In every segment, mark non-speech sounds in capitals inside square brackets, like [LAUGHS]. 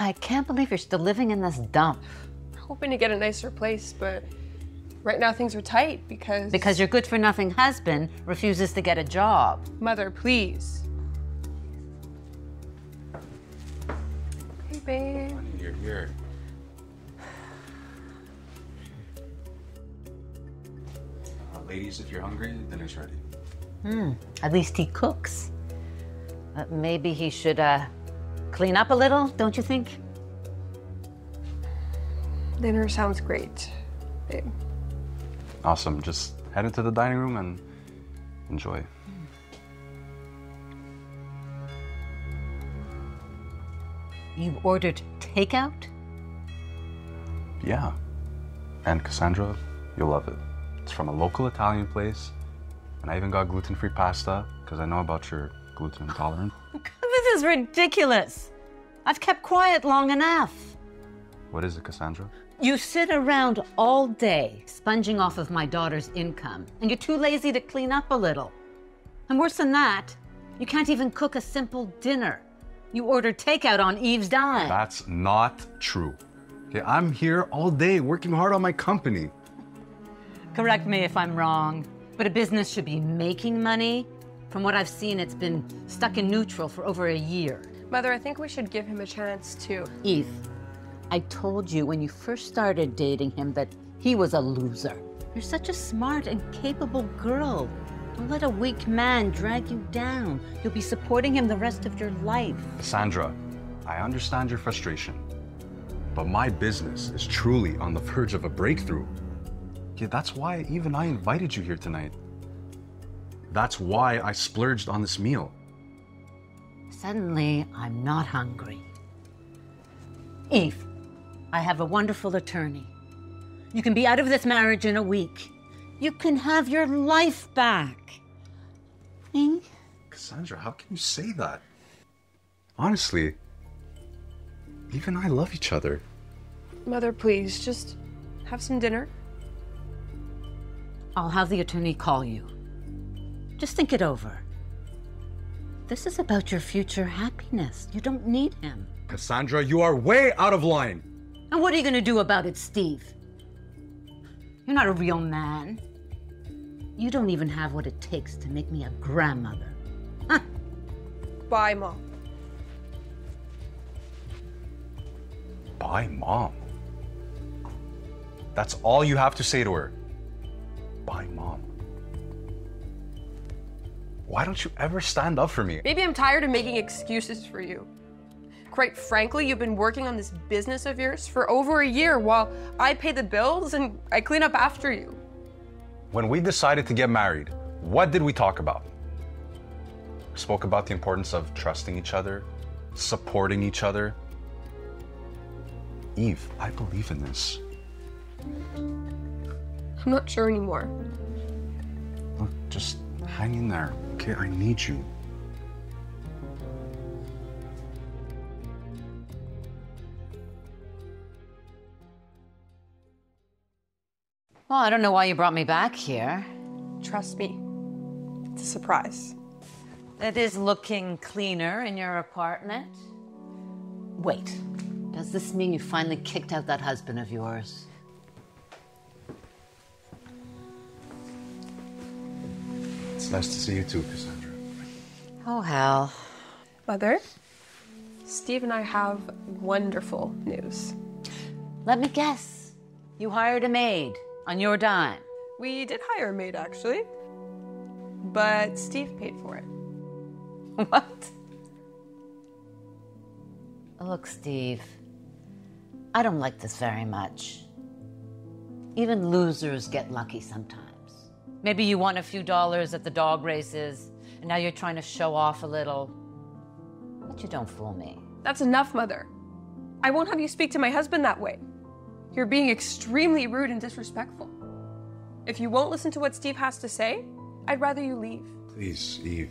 I can't believe you're still living in this dump. Hoping to get a nicer place, but right now things are tight because. Because your good for nothing husband refuses to get a job. Mother, please. Hey, babe. You're here. Uh, ladies, if you're hungry, dinner's ready. Hmm. At least he cooks. Uh, maybe he should uh, clean up a little, don't you think? Dinner sounds great, babe. Awesome. Just head into the dining room and enjoy. You've ordered takeout? Yeah. And Cassandra, you'll love it. It's from a local Italian place. And I even got gluten free pasta because I know about your gluten intolerance. [LAUGHS] This is ridiculous. I've kept quiet long enough. What is it, Cassandra? You sit around all day sponging off of my daughter's income, and you're too lazy to clean up a little. And worse than that, you can't even cook a simple dinner. You order takeout on Eve's dime. That's not true. Okay, I'm here all day working hard on my company. Correct me if I'm wrong, but a business should be making money. From what I've seen, it's been stuck in neutral for over a year. Mother, I think we should give him a chance to. Eve, I told you when you first started dating him that he was a loser. You're such a smart and capable girl. Don't let a weak man drag you down. You'll be supporting him the rest of your life. Cassandra, I understand your frustration, but my business is truly on the verge of a breakthrough. Yeah, that's why Eve and I invited you here tonight. That's why I splurged on this meal. Suddenly, I'm not hungry. Eve, I have a wonderful attorney. You can be out of this marriage in a week. You can have your life back. Hmm? Cassandra, how can you say that? Honestly, Eve and I love each other. Mother, please, just have some dinner. I'll have the attorney call you. Just think it over. This is about your future happiness. You don't need him. Cassandra, you are way out of line. And what are you going to do about it, Steve? You're not a real man. You don't even have what it takes to make me a grandmother. Huh. Bye, Mom. Bye, Mom. That's all you have to say to her. Bye, Mom. Why don't you ever stand up for me? Maybe I'm tired of making excuses for you. Quite frankly, you've been working on this business of yours for over a year while I pay the bills and I clean up after you. When we decided to get married, what did we talk about? We spoke about the importance of trusting each other, supporting each other. Eve, I believe in this. I'm not sure anymore. Look, just hang in there, okay? I need you. Well, I don't know why you brought me back here. Trust me, it's a surprise. It is looking cleaner in your apartment. Wait, does this mean you finally kicked out that husband of yours? It's nice to see you too, Cassandra. Oh, hell. Mother, Steve and I have wonderful news. Let me guess. You hired a maid on your dime. We did hire a maid, actually, but Steve paid for it. [LAUGHS] What? Look, Steve, I don't like this very much. Even losers get lucky sometimes. Maybe you won a few dollars at the dog races, and now you're trying to show off a little. But you don't fool me. That's enough, Mother. I won't have you speak to my husband that way. You're being extremely rude and disrespectful. If you won't listen to what Steve has to say, I'd rather you leave. Please, Eve.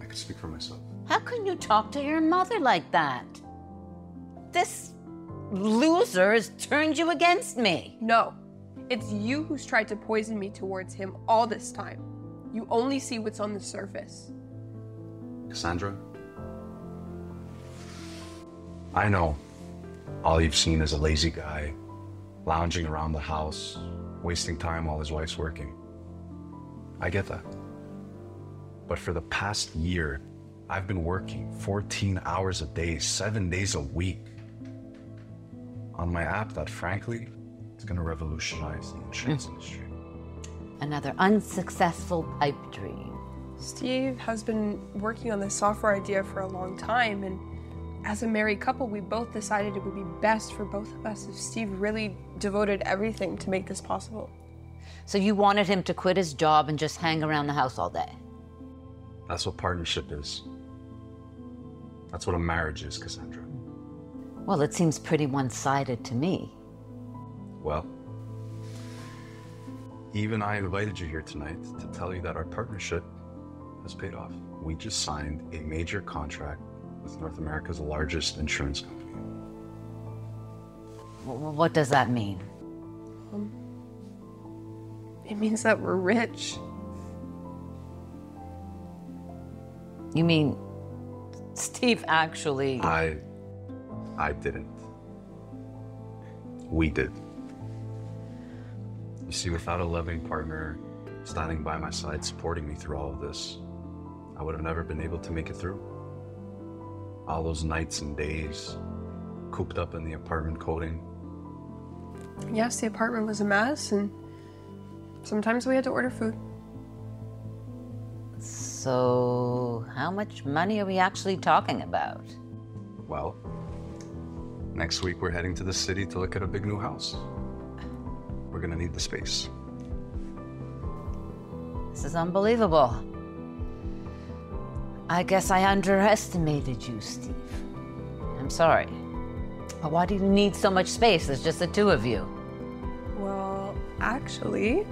I can speak for myself. How can you talk to your mother like that? This loser has turned you against me. No, it's you who's tried to poison me towards him all this time. You only see what's on the surface. Cassandra? I know all you've seen is a lazy guy lounging around the house, wasting time while his wife's working. I get that. But for the past year, I've been working 14 hours a day, seven days a week on my app that, frankly, going to revolutionize the insurance hmm. industry. Another unsuccessful pipe dream. Steve has been working on this software idea for a long time, and as a married couple, we both decided it would be best for both of us if Steve really devoted everything to make this possible. So you wanted him to quit his job and just hang around the house all day? That's what partnership is. That's what a marriage is, Cassandra. Well, it seems pretty one sided to me. Well, Eve and I invited you here tonight to tell you that our partnership has paid off. We just signed a major contract with North America's largest insurance company. What does that mean? Um, it means that we're rich. You mean Steve actually. I I didn't. We did. You see, without a loving partner standing by my side, supporting me through all of this, I would have never been able to make it through. All those nights and days cooped up in the apartment coding. Yes, the apartment was a mess, and sometimes we had to order food. So, how much money are we actually talking about? Well, next week we're heading to the city to look at a big new house. We're gonna need the space. This is unbelievable. I guess I underestimated you, Steve. I'm sorry. But why do you need so much space? There's just the two of you. Well, actually,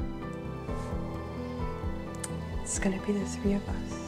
it's gonna be the three of us.